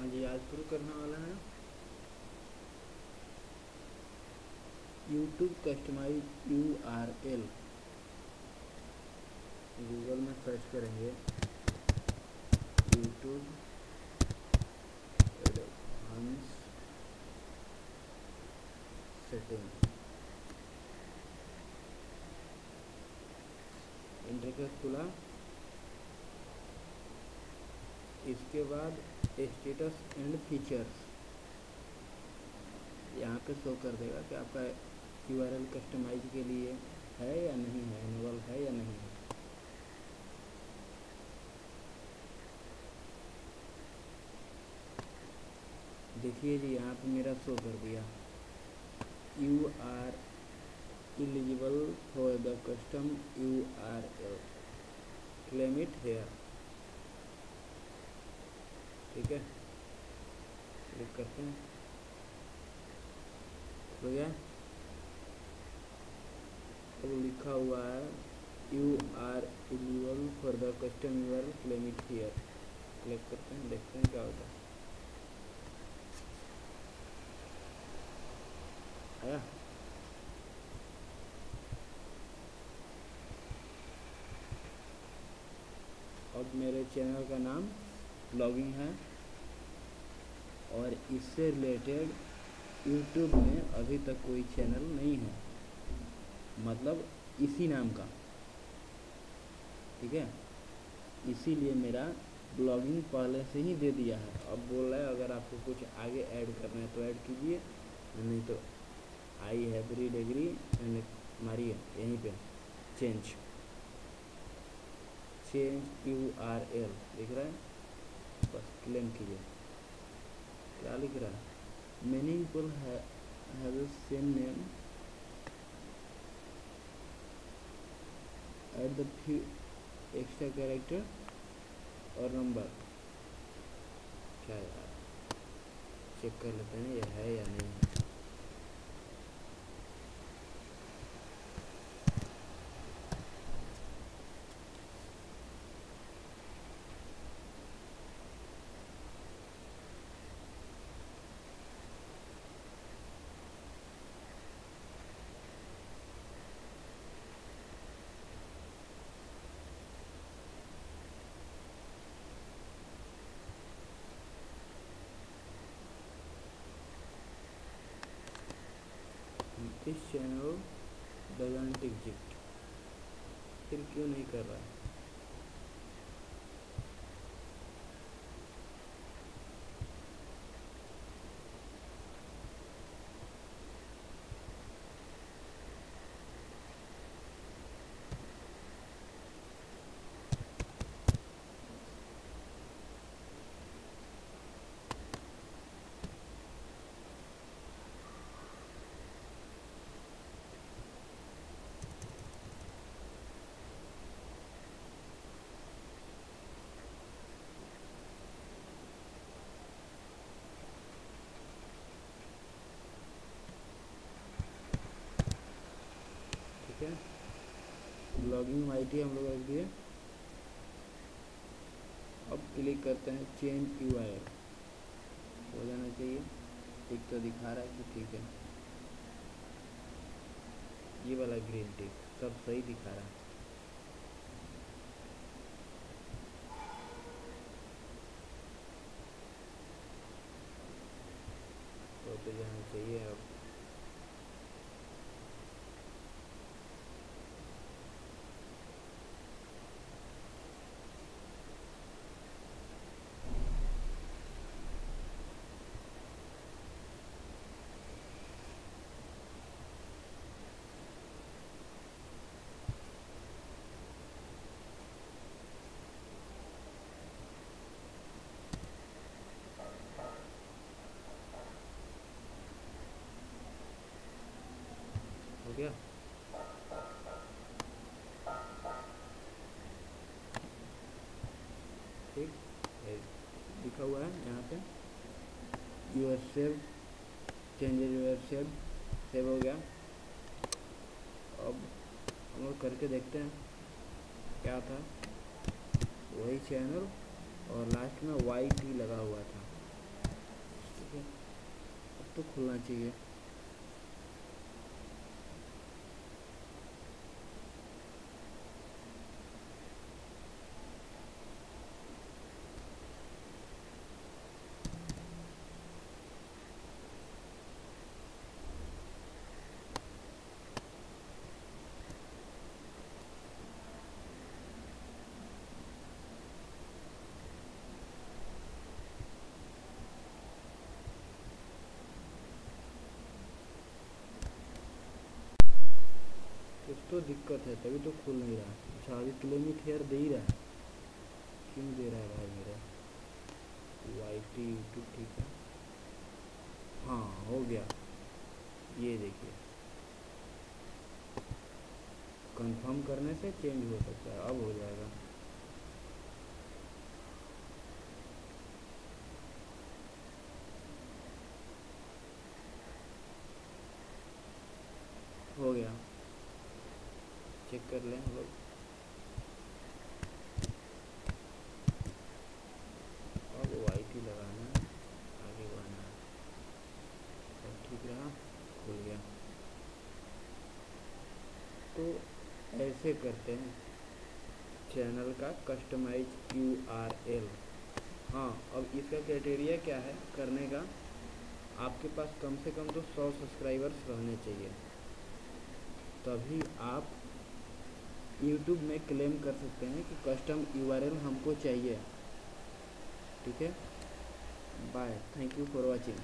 हाँ जी, आज शुरू करने वाला है। YouTube customize U R L Google में सर्च करेंगे। यूट्यूब एडवांस सेटिंग इंटरफेस खुला। इसके बाद स्टेटस एंड फीचर्स यहाँ पे शो कर देगा कि आपका यू आर एल कस्टमाइज के लिए है या नहीं है एनेबल है या नहीं है। देखिए जी, यहाँ पे मेरा शो कर दिया। You are eligible for the custom U R L claim it here ठीक है? क्लिक करते हैं। हो गया? अब लिखा हुआ है you are eligible for the custom U R here click करते हैं, देखते हैं क्या होता है। आया? अब मेरे चैनल का नाम ब्लॉगिंग है। और इससे रिलेटेड यूट्यूब में अभी तक कोई चैनल नहीं है। मतलब इसी नाम का। ठीक है? इसीलिए मेरा ब्लॉगिंग पहले से ही दे दिया है। अब बोल रहा है, अगर आपको कुछ आगे ऐड करना है तो ऐड कीजिए। नहीं तो I have read agree and मारिए यहीं पे। Change change U R L दिख रहा है? बस क्लेम कीजिए क्या लिख रहा है? Many people have same name at the few extra character और नंबर क्या यार? चेक कर लेते हैं ये है या नहीं है दिस चैनल doesn't एग्जिस्ट फिर क्यों नहीं कर रहा है? ठीक है। लॉगिंग आई टी हम लोग रख दिए अब क्लिक करते हैं चेंज यू आई हो जाना चाहिए। टिक तो दिखा रहा है कि ठीक है। ये वाला ग्रीन टिक सब सही दिखा रहा है। तो तो जाना चाहिए अब हो गया ठीक लिखा हुआ है यहाँ पे। Your save changes your save save हो गया। अब हम लोग करके देखते हैं क्या था। वही चैनल और लास्ट में वाई टी लगा हुआ था। ठीक है? अब तो खुलना चाहिए कुछ तो दिक्कत है, तभी तो खुल नहीं रहा। अच्छा अभी यार दे ही रहा है। क्यों दे रहा है भाई मेरा? वाई टी यूट्यूब ठीक है। हाँ हो गया। ये देखिए। कंफर्म करने से चेंज हो सकता है। अब हो जाएगा हो गया चेक कर लें हम लोग। अब वाई टी लगाना, आगे बढ़ना। सब ठीक रहा, खुल गया। तो ऐसे करते हैं। चैनल का कस्टमाइज क्यू आर एल। हाँ अब इसका क्राइटेरिया क्या है करने का? आपके पास कम से कम तो सौ सब्सक्राइबर्स रहने चाहिए। तभी आप YouTube में क्लेम कर सकते हैं कि कस्टम यूआरएल हमको चाहिए। ठीक है? Bye thank you for watching